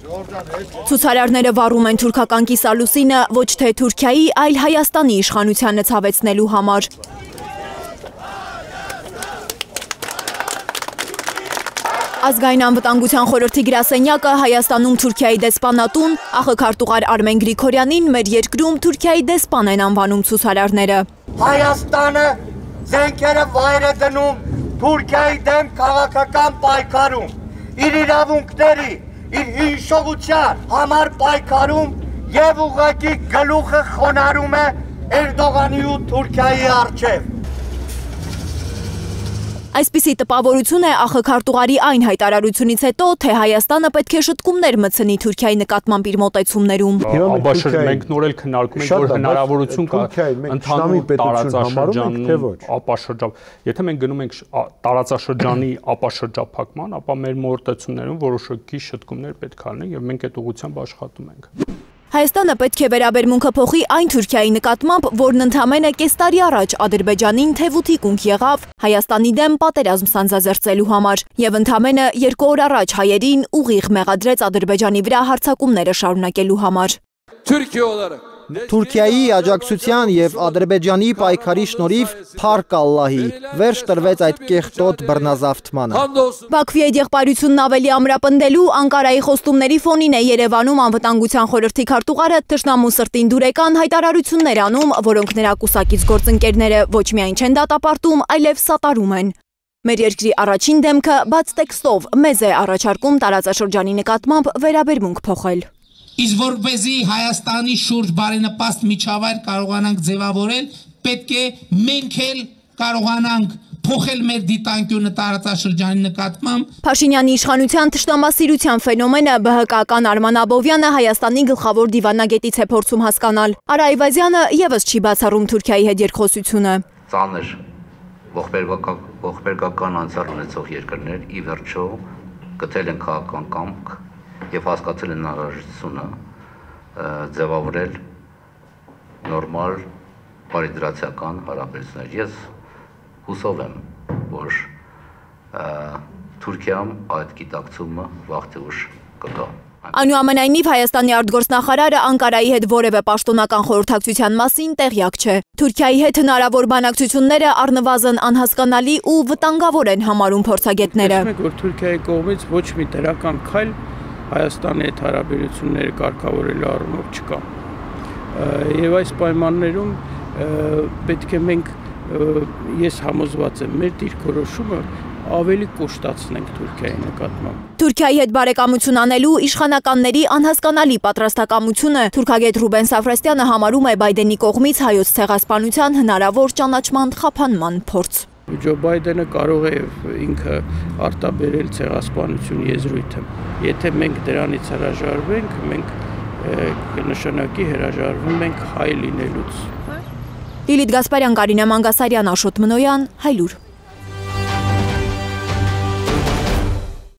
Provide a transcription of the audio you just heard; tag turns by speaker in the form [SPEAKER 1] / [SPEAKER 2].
[SPEAKER 1] Ցուցարարները վառում են թուրքական կիսալուսինը ոչ թե Թուրքիայի, այլ Հայաստանի իշխանությանը ցավեցնելու համար։ Ազգային անվտանգության խորհրդի գրասենյակը Հայաստանում Թուրքիայի դեսպանատուն, աղքարտուղար Արմեն Գրիգորյանին մեր երկրում Թուրքիայի դեսպան են անվանում ցուցարարները։
[SPEAKER 2] Հայաստանը զենքերը վայր է դնում Թուրքիայի դեմ քաղաքական պայքարում, իր իրավունքների, իր հիշողության համար պայքարում եւ ուղղակի գլուխը խոնարհում է Էրդողանի ու Թուրքիայի արչեւ։
[SPEAKER 1] Այսպիսի տպավորություն է աղքարտուղարի այն հայտարարությունից հետո, թե Հայաստանը պետք է շտկումներ մցնի Թուրքիայի նկատմամբ իր մոտեցումներում։
[SPEAKER 3] Աբաշր մենք նոր էլ քննարկում ենք, որ հնարավորություն կա ընդհանուր տարածաշրջանում ապաշրջապ։ Եթե մենք գնում ենք տարածաշրջանի ապաշրջափակման, ապա մեր մոտեցումներում որոշակի շտկումներ պետք է լինեն եւ մենք այդ ուղղությամբ աշխատում ենք։
[SPEAKER 1] Հայաստանը պետք է վերաբերմունքը փոխի այն Թուրքիայի նկատմամբ, որն ընդամենը կես տարի առաջ Ադրբեջանին թևութի կունք եղավ Հայաստանի դեմ պատերազմ սանձազերծելու համար եւ ընդամենը երկու օր առաջ հայերին ուղիղ մեղադրեց Ադրբեջանի վրա հարձակումները շարունակելու համար։
[SPEAKER 4] Թուրքիա olarak
[SPEAKER 5] Թուրքիայի աջակցության եւ Ադրբեջանի պայքարի շնորհիվ Փարք Ալլահի. Վերջ տրվեց այդ կեղտոտ բռնազավթմանը։
[SPEAKER 1] Բաքվի այդ եղբայրությունն ավելի ամրապնդելու Անկարայի խոստումների ֆոնին է Երևանում անվտանգության խորհրդի քարտուղարը Տշնամու սրտին դուրեկան հայտարարություններ անում, որոնք նրա կուսակից գործընկերները ոչ միայն չեն դատապարտում, այլև սատարում են։ Մեր երկրի առաջին դեմքը բաց տեքստով մեզ է առաջարկում տարածաշրջանի նկատմամբ վերաբերմունք փոխել
[SPEAKER 6] իսկ որպեսզի Հայաստանի շուրջ բարենպաստ միջավայր կարողանանք ձևավորել, պետք է մենք էլ կարողանանք փոխել մեր դիտանկյունը տարածաշրջանի նկատմամբ։
[SPEAKER 1] Փաշինյանի իշխանության թշնամասիրության ֆենոմենը ԲՀԿ-ական Արման Աբովյանը Հայաստանի գլխավոր դիվանագետից է փորձում հասկանալ։ Արա Այվազյանը եւս չի բացառում Թուրքիայի հետ երկխոսությունը։
[SPEAKER 7] Ծանր ողբերգական անցյալ ունեցող երկրներ ի վերջո գտել են քաղաքական կամք եւ հասկացել են անհրաժեշտությունը ձևավորել նորմալ բարիդրացիական հարաբերություններ։ Ես հուսով եմ, որ Թուրքիայում այդ գիտակցումը վաղ թե ուշ կգա։
[SPEAKER 1] Այնուամենայնիվ Հայաստանի արտգործնախարարը Անկարայի հետ որևէ պաշտոնական խորհրդակցության մասին տեղյակ չէ։ Թուրքիայի հետ հնարավոր բանակցությունները առնվազն անհասկանալի ու վտանգավոր են համարում փորձագետները։
[SPEAKER 8] Մենք որ Թուրքիայի կողմից ոչ մի դրական քայլ Հայաստանի հետ հարաբերությունները կարգավորելու առումով չկա։ Եվ այս պայմաններում պետք է մենք ես համոզված եմ մեր դիրքորոշումը ավելի կոշտացնենք Թուրքիայի նկատմամբ։
[SPEAKER 1] Թուրքիայի հետ բարեկամություն անելու իշխանականների անհասկանալի պատրաստակամությունը թուրքագետ Ռուբեն Սաֆրաստյանը համարում է Բայդենի կողմից հայոց ցեղասպանության հնարավոր ճանաչման խափանման փորձ։
[SPEAKER 8] Ջո Բայդենը կարող է ինքը արտաբերել ցեղասպանություն եզրույթը։ Եթե մենք դրանից հրաժարվենք, մենք կնշանակի հրաժարվում ենք հայ լինելուց։
[SPEAKER 1] Լիլիթ Գասպարյան, Կարինե Մանգասարյան, Աշոտ Մնոյան, Հայլուր։